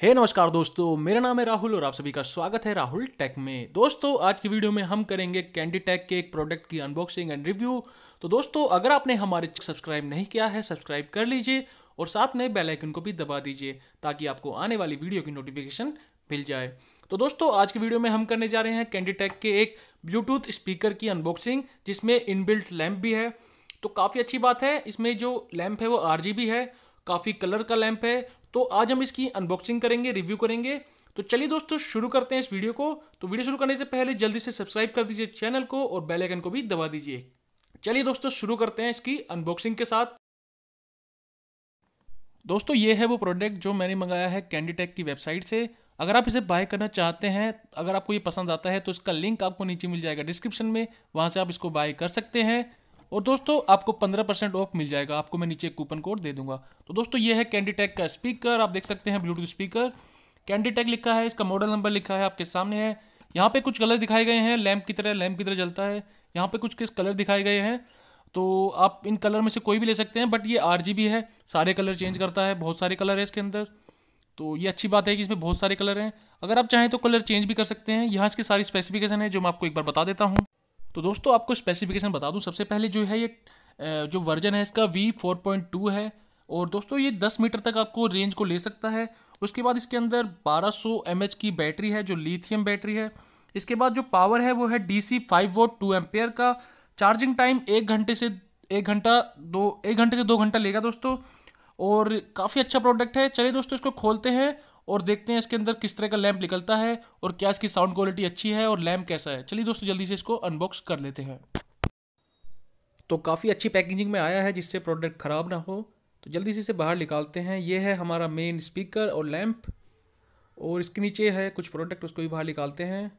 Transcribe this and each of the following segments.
नमस्कार दोस्तों, मेरा नाम है राहुल और आप सभी का स्वागत है राहुल टेक में। दोस्तों, आज की वीडियो में हम करेंगे कैंडी टेक के एक प्रोडक्ट की अनबॉक्सिंग एंड रिव्यू तो दोस्तों, अगर आपने हमारे सब्सक्राइब नहीं किया है सब्सक्राइब कर लीजिए और साथ में बेल आइकन को भी दबा दीजिए ताकि आपको आने वाली वीडियो की नोटिफिकेशन मिल जाए। तो दोस्तों, आज की वीडियो में हम करने जा रहे हैं कैंडी टेक के एक ब्लूटूथ स्पीकर की अनबॉक्सिंग जिसमें इनबिल्ट लैम्प भी है। तो काफ़ी अच्छी बात है, इसमें जो लैम्प है वो आर है, काफ़ी कलर का लैंप है तो आज हम इसकी अनबॉक्सिंग करेंगे रिव्यू करेंगे। तो चलिए दोस्तों, शुरू करते हैं इस वीडियो को। तो वीडियो शुरू करने से पहले जल्दी से सब्सक्राइब कर दीजिए चैनल को और बेल आइकन को भी दबा दीजिए। चलिए दोस्तों, शुरू करते हैं इसकी अनबॉक्सिंग के साथ। दोस्तों, ये है वो प्रोडक्ट जो मैंने मंगाया है कैंडीटेक की वेबसाइट से। अगर आप इसे बाय करना चाहते हैं, अगर आपको ये पसंद आता है तो इसका लिंक आपको नीचे मिल जाएगा डिस्क्रिप्शन में। वहाँ से आप इसको बाय कर सकते हैं। और दोस्तों, आपको 15 परसेंट ऑफ़ मिल जाएगा। आपको मैं नीचे कूपन कोड दे दूँगा। तो दोस्तों, ये है कैंडी टेक का स्पीकर आप देख सकते हैं ब्लूटूथ स्पीकर कैंडी टेक लिखा है, इसका मॉडल नंबर लिखा है आपके सामने है। यहाँ पे कुछ कलर दिखाए गए हैं। लैम्प की तरह लैम्प की तरह जलता है। यहाँ पे कुछ किस कलर दिखाए गए हैं? तो आप इन कलर में से कोई भी ले सकते हैं बट ये आरजीबी है। सारे कलर चेंज करता है। बहुत सारे कलर है इसके अंदर। तो ये अच्छी बात है कि इसमें बहुत सारे कलर हैं। अगर आप चाहें तो कलर चेंज भी कर सकते हैं। यहाँ इसकी सारी स्पेसिफिकेशन है, जो मैं आपको एक बार बता देता हूँ। तो दोस्तों, आपको स्पेसिफिकेशन बता दूँ। सबसे पहले जो है ये जो वर्जन है, इसका वी फोर पॉइंट टू है। और दोस्तों, ये दस मीटर तक आपको रेंज को ले सकता है। उसके बाद इसके अंदर बारह सौ एमएच की बैटरी है, जो लिथियम बैटरी है। इसके बाद जो पावर है, वो है D C five volt two ampere का। चार्जिंग टाइम एक घंटे से, एक घंटा, दो, एक घंटे से दो घंटा लेगा दोस्तों। और काफ़ी अच्छा प्रोडक्ट है। चलिए दोस्तों, इसको खोलते हैं। और देखते हैं इसके अंदर किस तरह का लैम्प निकलता है और क्या इसकी साउंड क्वालिटी अच्छी है और लैम्प कैसा है। चलिए दोस्तों, जल्दी से इसको अनबॉक्स कर लेते हैं। तो काफ़ी अच्छी पैकेजिंग में आया है जिससे प्रोडक्ट ख़राब ना हो। तो जल्दी से इसे बाहर निकालते हैं। ये है हमारा मेन स्पीकर और लैम्प और इसके नीचे है कुछ प्रोडक्ट उसको भी बाहर निकालते हैं।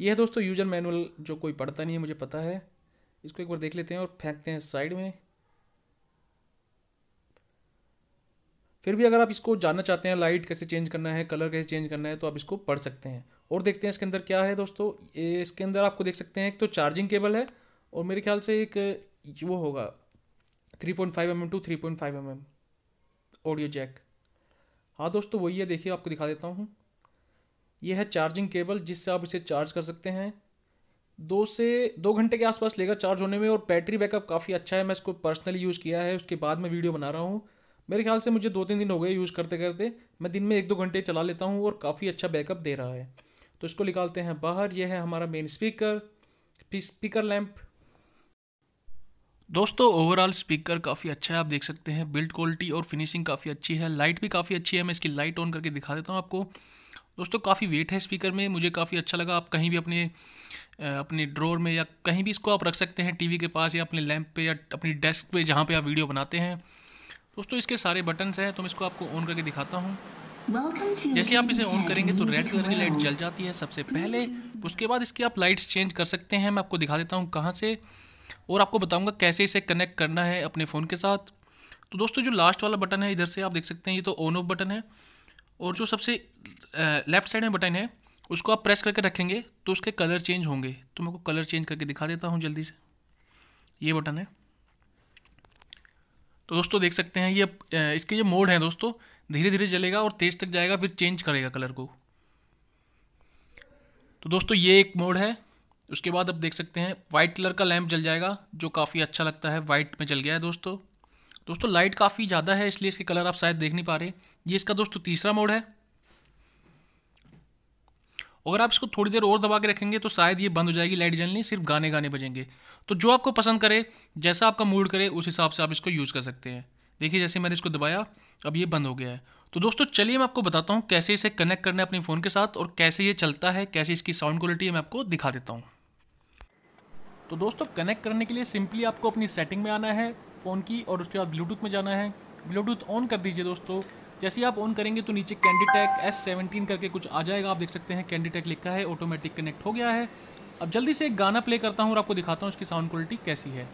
ये है दोस्तों यूज़र मैनुअल जो कोई पढ़ता नहीं है, मुझे पता है। इसको एक बार देख लेते हैं और फेंकते हैं साइड में। फिर भी अगर आप इसको जानना चाहते हैं लाइट कैसे चेंज करना है कलर कैसे चेंज करना है तो आप इसको पढ़ सकते हैं। और देखते हैं इसके अंदर क्या है दोस्तों। इसके अंदर आपको देख सकते हैं, एक तो चार्जिंग केबल है और मेरे ख्याल से एक वो होगा three point five M M to three point five M M audio jack हाँ दोस्तों, वही है, देखिए, आपको दिखा देता हूँ। यह है चार्जिंग केबल जिससे आप इसे चार्ज कर सकते हैं। दो से, दो घंटे के आसपास लेगा चार्ज होने में और बैटरी बैकअप काफ़ी अच्छा है। मैं इसको पर्सनली यूज़ किया है, उसके बाद मैं वीडियो बना रहा हूँ। मेरे ख्याल से मुझे दो तीन दिन हो गए यूज़ करते करते। मैं दिन में एक दो घंटे चला लेता हूँ और काफ़ी अच्छा बैकअप दे रहा है। तो इसको निकालते हैं बाहर। यह है हमारा मेन स्पीकर स्पीकर लैंप दोस्तों ओवरऑल स्पीकर काफ़ी अच्छा है, आप देख सकते हैं। बिल्ड क्वालिटी और फिनिशिंग काफ़ी अच्छी है। लाइट भी काफ़ी अच्छी है। मैं इसकी लाइट ऑन करके दिखा देता हूँ आपको। दोस्तों, काफ़ी वेट है स्पीकर में। मुझे काफ़ी अच्छा लगा। आप कहीं भी अपने अपने ड्रोर में या कहीं भी इसको आप रख सकते हैं। टीवी के पास या अपने लैंप पे या अपनी डेस्क पे जहाँ पे आप वीडियो बनाते हैं। दोस्तों इसके सारे बटन्स हैं तो मैं इसको आपको ऑन करके दिखाता हूँ। जैसे आप इसे ऑन करेंगे तो रेड कलर की लाइट जल जाती है सबसे पहले। उसके बाद इसकी आप लाइट्स चेंज कर सकते हैं मैं आपको दिखा देता हूँ कहाँ से। और आपको बताऊँगा कैसे इसे कनेक्ट करना है अपने फ़ोन के साथ। तो दोस्तों जो लास्ट वाला बटन है इधर से आप देख सकते हैं ये तो ऑन ऑफ़ बटन है। और जो सबसे लेफ़्ट साइड में बटन है उसको आप प्रेस करके रखेंगे तो उसके कलर चेंज होंगे। तो मैं आपको कलर चेंज करके दिखा देता हूँ जल्दी से। ये बटन है। तो दोस्तों देख सकते हैं ये इसके जो मोड हैं दोस्तों। धीरे धीरे चलेगा और तेज़ तक जाएगा, फिर चेंज करेगा कलर को। तो दोस्तों ये एक मोड है। उसके बाद अब देख सकते हैं वाइट कलर का लैम्प जल जाएगा, जो काफ़ी अच्छा लगता है वाइट में जल गया है दोस्तों। दोस्तों लाइट काफ़ी ज़्यादा है, इसलिए इसके कलर आप शायद देख नहीं पा रहे। ये इसका दोस्तों तीसरा मोड है। अगर आप इसको थोड़ी देर और दबा के रखेंगे तो शायद ये बंद हो जाएगी, लाइट जलनी, सिर्फ़ गाने गाने बजेंगे। तो जो आपको पसंद करे, जैसा आपका मूड करे, उस हिसाब से आप इसको यूज़ कर सकते हैं। देखिए, जैसे मैंने इसको दबाया, अब ये बंद हो गया है। तो दोस्तों, चलिए मैं आपको बताता हूँ कैसे इसे कनेक्ट करना है अपने फ़ोन के साथ और कैसे ये चलता है, कैसे इसकी साउंड क्वालिटी है, मैं आपको दिखा देता हूँ। तो दोस्तों कनेक्ट करने के लिए सिंपली आपको अपनी सेटिंग में आना है फ़ोन की और उसके बाद ब्लूटूथ में जाना है। ब्लूटूथ ऑन कर दीजिए दोस्तों। जैसे ही आप ऑन करेंगे तो नीचे कैंडी टैक एस सेवनटीन करके कुछ आ जाएगा। आप देख सकते हैं कैंडी टैक लिखा है ऑटोमेटिक कनेक्ट हो गया है। अब जल्दी से एक गाना प्ले करता हूँ और आपको दिखाता हूँ उसकी साउंड क्वालिटी कैसी है।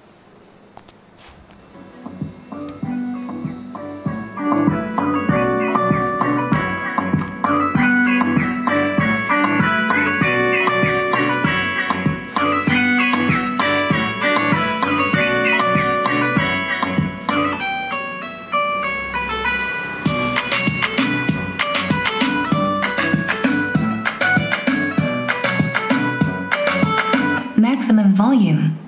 maximum volume.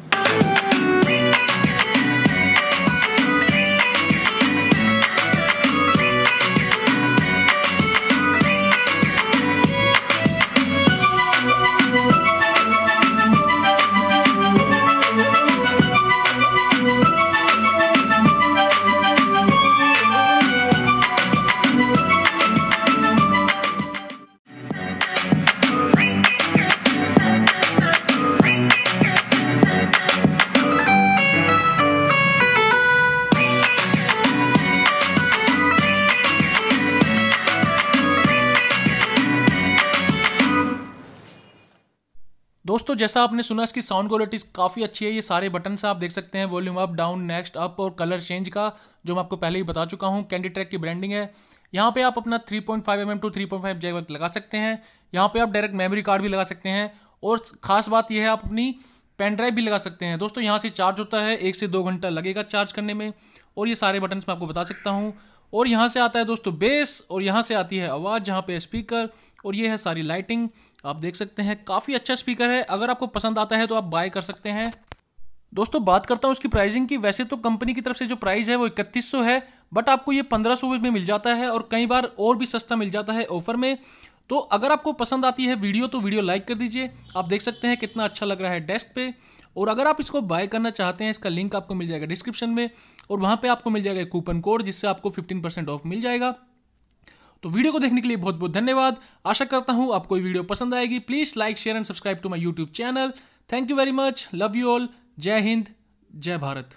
दोस्तों, जैसा आपने सुना, इसकी साउंड क्वालिटी काफ़ी अच्छी है। ये सारे बटन से आप देख सकते हैं। Volume up down next up और कलर चेंज का, जो मैं आपको पहले ही बता चुका हूँ। कैंडी ट्रैक की ब्रांडिंग है। यहाँ पे आप अपना 3.5 point M to three point five jack लगा सकते हैं। यहाँ पे आप डायरेक्ट मेमोरी कार्ड भी लगा सकते हैं। और खास बात यह है, आप अपनी पेन ड्राइव भी लगा सकते हैं। दोस्तों, यहाँ से चार्ज होता है। एक से दो घंटा लगेगा चार्ज करने में। और ये सारे बटन मैं आपको बता सकता हूँ। और यहाँ से आता है दोस्तों बेस और यहाँ से आती है आवाज़, जहाँ पे स्पीकर और ये है सारी लाइटिंग आप देख सकते हैं, काफ़ी अच्छा स्पीकर है। अगर आपको पसंद आता है तो आप बाय कर सकते हैं। दोस्तों, बात करता हूँ उसकी प्राइसिंग की। वैसे तो कंपनी की तरफ़ से जो प्राइस है वो इकतीस है बट आपको ये पंद्रह में मिल जाता है और कई बार और भी सस्ता मिल जाता है ऑफ़र में। तो अगर आपको पसंद आती है वीडियो तो वीडियो लाइक कर दीजिए। आप देख सकते हैं कितना अच्छा लग रहा है डेस्क पे। और अगर आप इसको बाय करना चाहते हैं, इसका लिंक आपको मिल जाएगा डिस्क्रिप्शन में। और वहाँ पे आपको मिल जाएगा कूपन कोड जिससे आपको 15 परसेंट ऑफ़ मिल जाएगा। तो वीडियो को देखने के लिए बहुत बहुत धन्यवाद। आशा करता हूँ आपको ये वीडियो पसंद आएगी। Please like share and subscribe to my YouTube channel thank you very much love you all जय हिंद. जय भारत.